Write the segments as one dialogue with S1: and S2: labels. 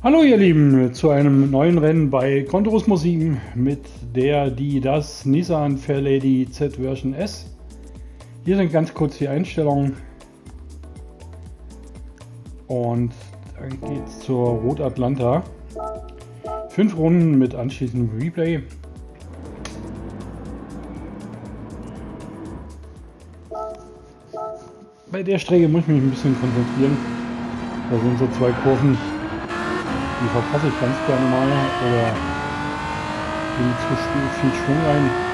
S1: Hallo ihr Lieben zu einem neuen Rennen bei Contourus 7 mit der, die, das Nissan Fairlady Z Version S. Hier sind ganz kurz die Einstellungen und dann geht es zur Rot Atlanta. Fünf Runden mit anschließendem Replay. Bei der Strecke muss ich mich ein bisschen konzentrieren. Da sind so zwei Kurven, die verpasse ich ganz gerne mal oder gehen zu viel Schwung rein.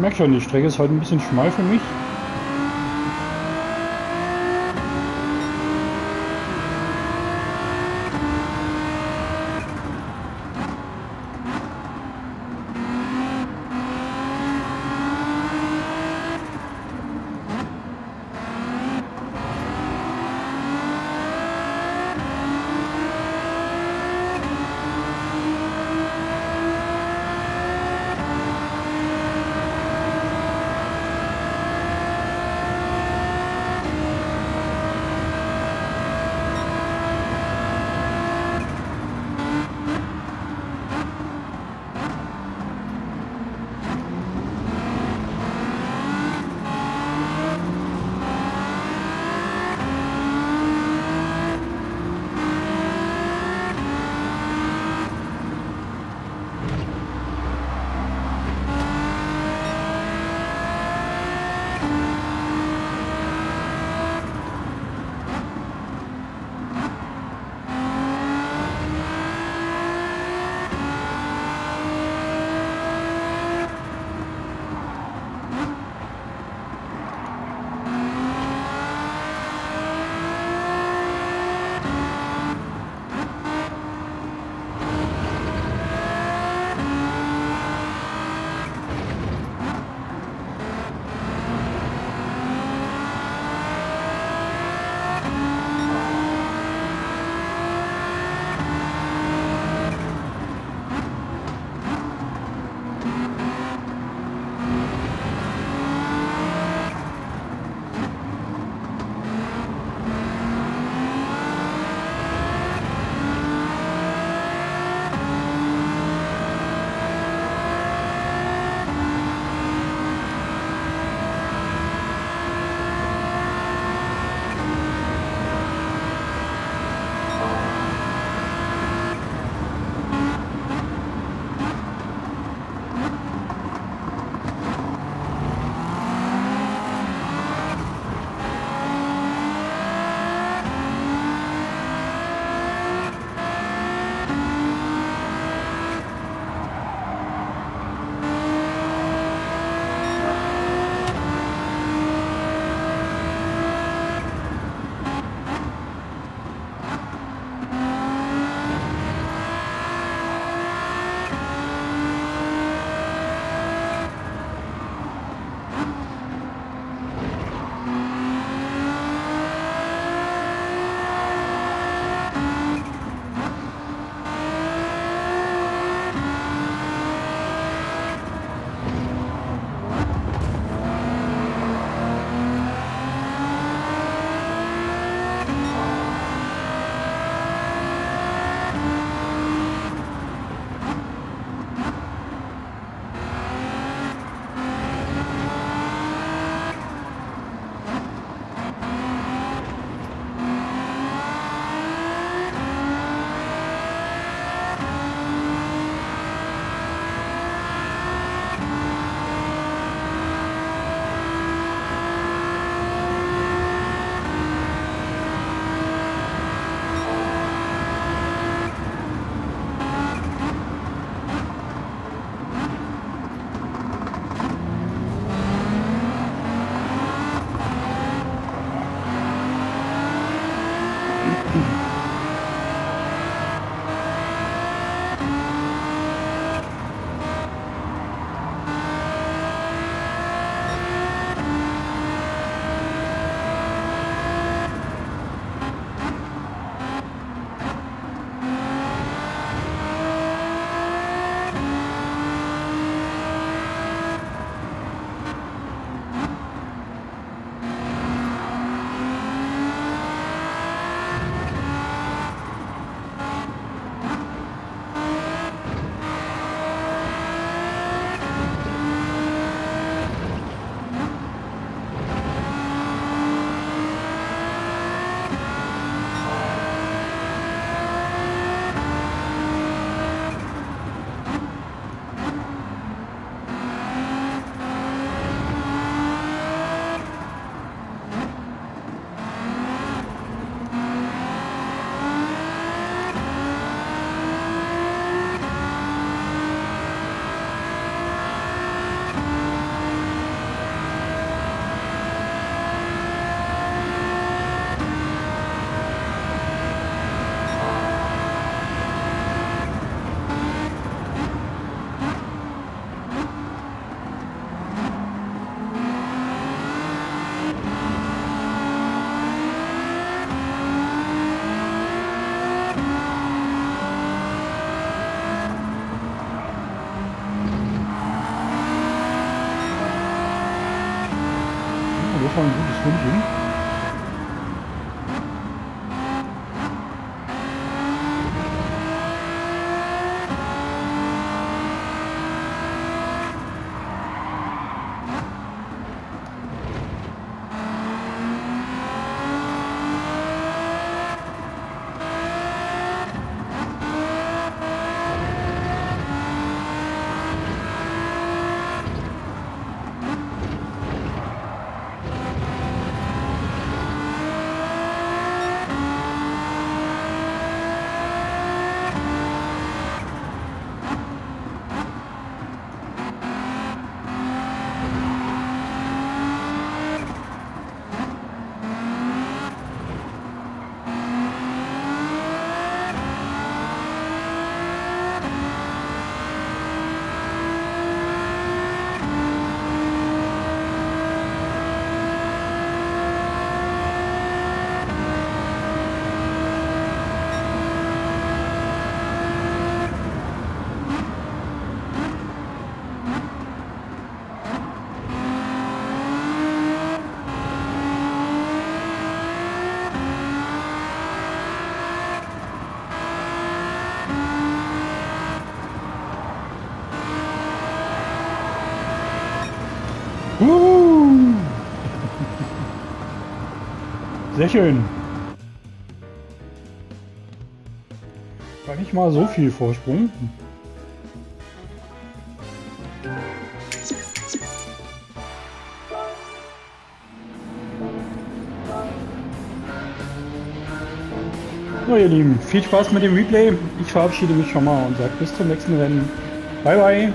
S1: Merke schon, die Strecke ist heute ein bisschen schmal für mich. 创意工作室的 Sehr schön. Gar nicht mal so viel Vorsprung. So ihr Lieben, viel Spaß mit dem Replay. Ich verabschiede mich schon mal und sage bis zum nächsten Rennen. Bye bye.